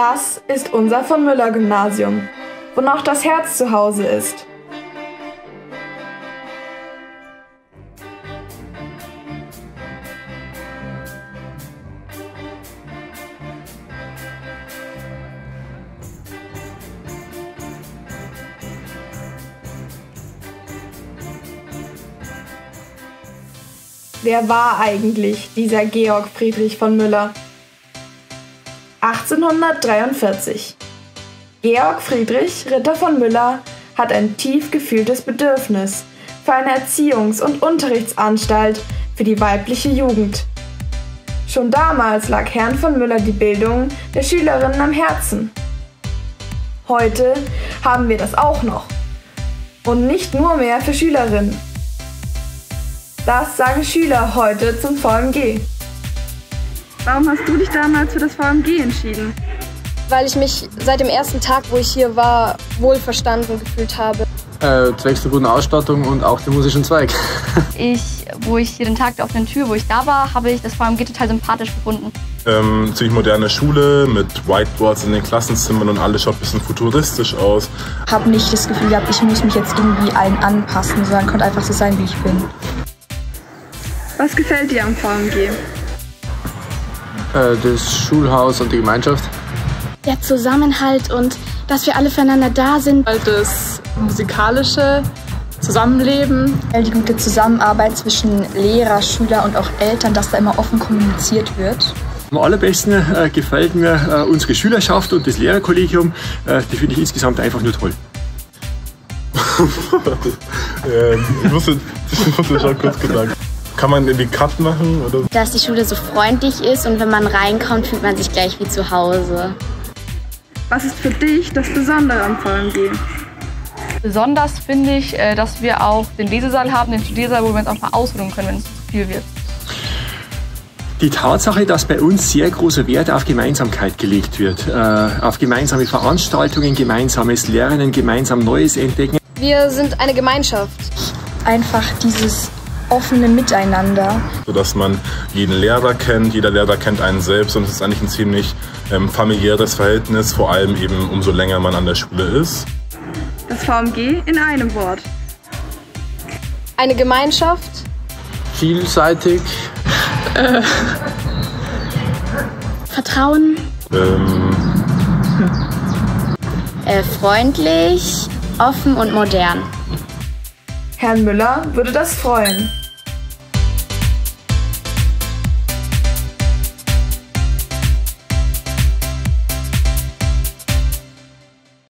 Das ist unser von Müller Gymnasium, wo noch das Herz zu Hause ist. Wer war eigentlich dieser Georg Friedrich von Müller? 1843. Georg Friedrich, Ritter von Müller, hat ein tief gefühltes Bedürfnis für eine Erziehungs- und Unterrichtsanstalt für die weibliche Jugend. Schon damals lag Herrn von Müller die Bildung der Schülerinnen am Herzen. Heute haben wir das auch noch. Und nicht nur mehr für Schülerinnen. Das sagen Schüler heute zum VMG. Warum hast du dich damals für das VMG entschieden? Weil ich mich seit dem ersten Tag, wo ich hier war, wohlverstanden gefühlt habe. Äh, zwecks der guten Ausstattung und auch dem musischen Zweig. ich, wo ich hier den Tag der offenen Tür, wo ich da war, habe ich das VMG total sympathisch gefunden. Ähm, ziemlich moderne Schule mit Whiteboards in den Klassenzimmern und alles schaut ein bisschen futuristisch aus. Habe nicht das Gefühl gehabt, ich muss mich jetzt irgendwie allen anpassen, sondern konnte einfach so sein, wie ich bin. Was gefällt dir am VMG? Äh, das Schulhaus und die Gemeinschaft. Der Zusammenhalt und dass wir alle füreinander da sind. Das musikalische Zusammenleben. Die gute Zusammenarbeit zwischen Lehrer, Schüler und auch Eltern, dass da immer offen kommuniziert wird. Am allerbesten äh, gefällt mir äh, unsere Schülerschaft und das Lehrerkollegium. Äh, die finde ich insgesamt einfach nur toll. ja, ich musste, ich musste schon kurz Gedanken. Kann man irgendwie Cut machen? Oder? Dass die Schule so freundlich ist und wenn man reinkommt, fühlt man sich gleich wie zu Hause. Was ist für dich das Besondere am VMG? Besonders finde ich, äh, dass wir auch den Lesesaal haben, den Studiersaal, wo wir uns auch mal ausruhen können, wenn es zu viel wird. Die Tatsache, dass bei uns sehr großer Wert auf Gemeinsamkeit gelegt wird, äh, auf gemeinsame Veranstaltungen, gemeinsames Lernen, gemeinsam Neues entdecken. Wir sind eine Gemeinschaft. Einfach dieses offene Miteinander. Sodass man jeden Lehrer kennt, jeder Lehrer kennt einen selbst und es ist eigentlich ein ziemlich ähm, familiäres Verhältnis, vor allem eben umso länger man an der Schule ist. Das VMG in einem Wort. Eine Gemeinschaft. Vielseitig. Äh. Vertrauen. Ähm. Äh, freundlich, offen und modern. Herrn Müller würde das freuen.